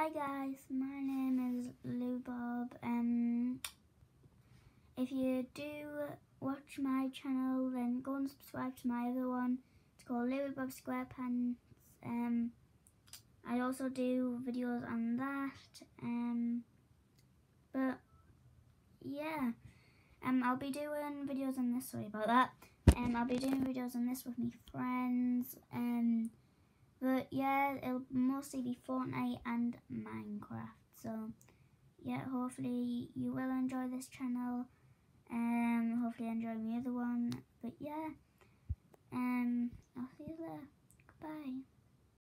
Hi guys, my name is Lou Bob. Um, if you do watch my channel, then go and subscribe to my other one. It's called Louie Bob SquarePants. Um, I also do videos on that. Um, but yeah, um, I'll be doing videos on this. Sorry about that. Um, I'll be doing videos on this with my friends. Um, yeah, it'll mostly be Fortnite and Minecraft. So yeah, hopefully you will enjoy this channel. Um, hopefully enjoy my other one. But yeah, um, I'll see you later. Goodbye.